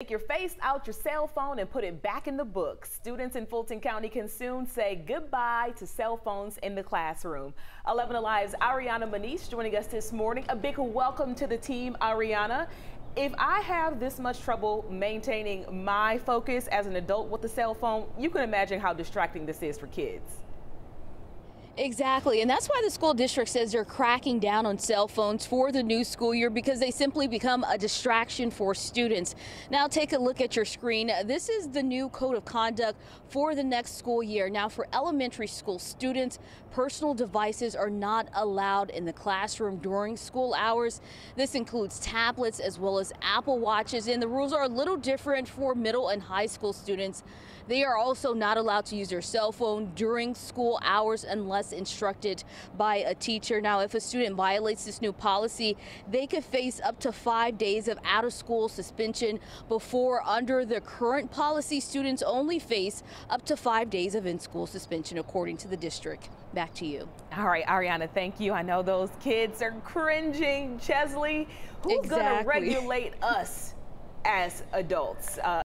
Take your face out your cell phone and put it back in the book. Students in Fulton County can soon say goodbye to cell phones in the classroom. 11 Alive's Ariana Manish joining us this morning. A big welcome to the team, Ariana. If I have this much trouble maintaining my focus as an adult with a cell phone, you can imagine how distracting this is for kids. Exactly, and that's why the school district says they're cracking down on cell phones for the new school year because they simply become a distraction for students. Now take a look at your screen. This is the new code of conduct for the next school year. Now for elementary school students, personal devices are not allowed in the classroom during school hours. This includes tablets as well as Apple Watches, and the rules are a little different for middle and high school students. They are also not allowed to use their cell phone during school hours unless instructed by a teacher. Now, if a student violates this new policy, they could face up to five days of out of school suspension before under the current policy, students only face up to five days of in school suspension, according to the district. Back to you. All right, Ariana, thank you. I know those kids are cringing. Chesley, who's exactly. going to regulate us as adults? Uh,